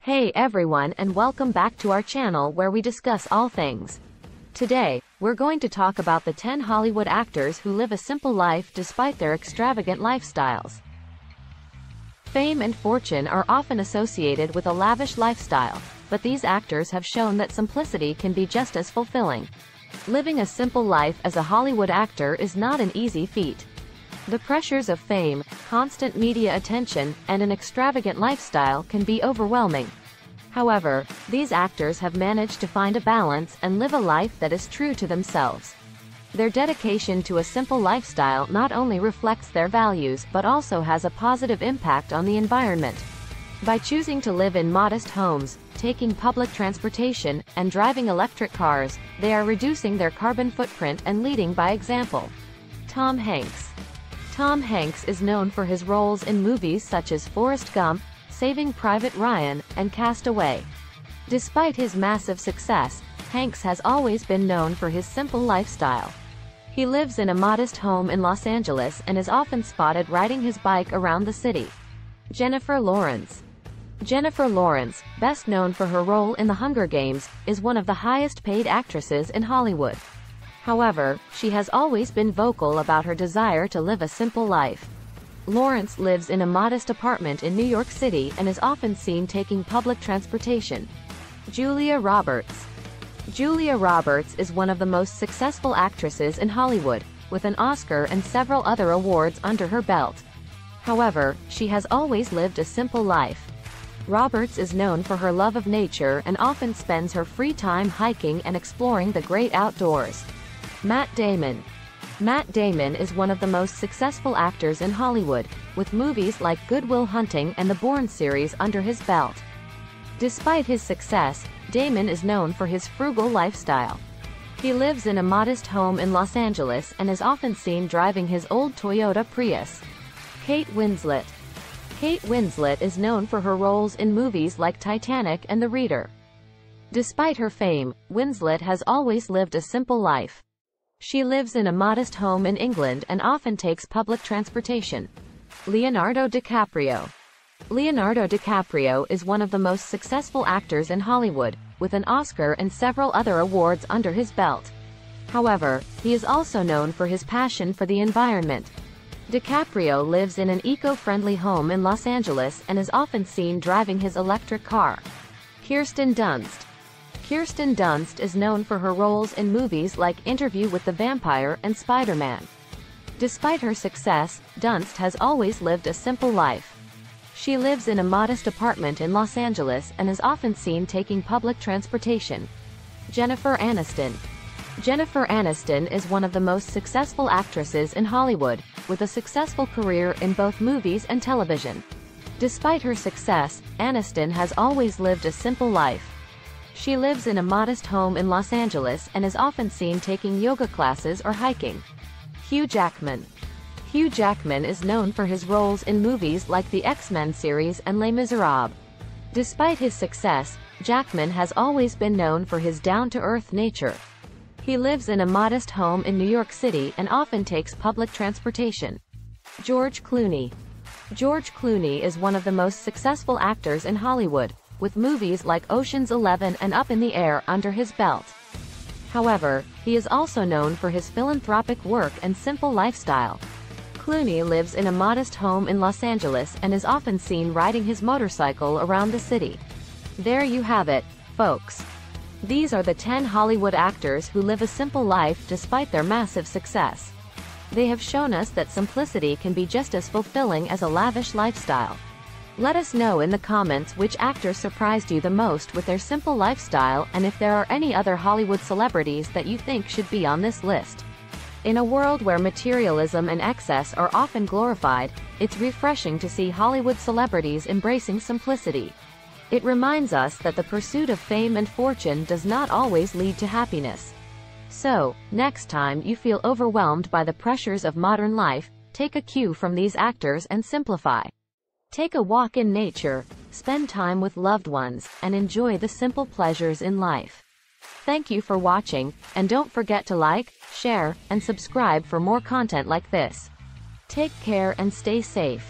Hey everyone and welcome back to our channel where we discuss all things. Today, we're going to talk about the 10 Hollywood actors who live a simple life despite their extravagant lifestyles. Fame and fortune are often associated with a lavish lifestyle, but these actors have shown that simplicity can be just as fulfilling. Living a simple life as a Hollywood actor is not an easy feat. The pressures of fame, constant media attention, and an extravagant lifestyle can be overwhelming. However, these actors have managed to find a balance and live a life that is true to themselves. Their dedication to a simple lifestyle not only reflects their values but also has a positive impact on the environment. By choosing to live in modest homes, taking public transportation, and driving electric cars, they are reducing their carbon footprint and leading by example. Tom Hanks Tom Hanks is known for his roles in movies such as Forrest Gump, Saving Private Ryan, and Cast Away. Despite his massive success, Hanks has always been known for his simple lifestyle. He lives in a modest home in Los Angeles and is often spotted riding his bike around the city. Jennifer Lawrence Jennifer Lawrence, best known for her role in The Hunger Games, is one of the highest paid actresses in Hollywood. However, she has always been vocal about her desire to live a simple life. Lawrence lives in a modest apartment in New York City and is often seen taking public transportation. Julia Roberts Julia Roberts is one of the most successful actresses in Hollywood, with an Oscar and several other awards under her belt. However, she has always lived a simple life. Roberts is known for her love of nature and often spends her free time hiking and exploring the great outdoors. Matt Damon Matt Damon is one of the most successful actors in Hollywood, with movies like Good Will Hunting and the Bourne series under his belt. Despite his success, Damon is known for his frugal lifestyle. He lives in a modest home in Los Angeles and is often seen driving his old Toyota Prius. Kate Winslet Kate Winslet is known for her roles in movies like Titanic and The Reader. Despite her fame, Winslet has always lived a simple life. She lives in a modest home in England and often takes public transportation. Leonardo DiCaprio Leonardo DiCaprio is one of the most successful actors in Hollywood, with an Oscar and several other awards under his belt. However, he is also known for his passion for the environment. DiCaprio lives in an eco-friendly home in Los Angeles and is often seen driving his electric car. Kirsten Dunst Kirsten Dunst is known for her roles in movies like Interview with the Vampire and Spider-Man. Despite her success, Dunst has always lived a simple life. She lives in a modest apartment in Los Angeles and is often seen taking public transportation. Jennifer Aniston Jennifer Aniston is one of the most successful actresses in Hollywood, with a successful career in both movies and television. Despite her success, Aniston has always lived a simple life. She lives in a modest home in Los Angeles and is often seen taking yoga classes or hiking. Hugh Jackman Hugh Jackman is known for his roles in movies like the X-Men series and Les Miserables. Despite his success, Jackman has always been known for his down-to-earth nature. He lives in a modest home in New York City and often takes public transportation. George Clooney George Clooney is one of the most successful actors in Hollywood, with movies like Ocean's Eleven and Up in the Air under his belt. However, he is also known for his philanthropic work and simple lifestyle. Clooney lives in a modest home in Los Angeles and is often seen riding his motorcycle around the city. There you have it, folks. These are the 10 Hollywood actors who live a simple life despite their massive success. They have shown us that simplicity can be just as fulfilling as a lavish lifestyle. Let us know in the comments which actor surprised you the most with their simple lifestyle and if there are any other Hollywood celebrities that you think should be on this list. In a world where materialism and excess are often glorified, it's refreshing to see Hollywood celebrities embracing simplicity. It reminds us that the pursuit of fame and fortune does not always lead to happiness. So, next time you feel overwhelmed by the pressures of modern life, take a cue from these actors and simplify. Take a walk in nature, spend time with loved ones, and enjoy the simple pleasures in life. Thank you for watching, and don't forget to like, share, and subscribe for more content like this. Take care and stay safe.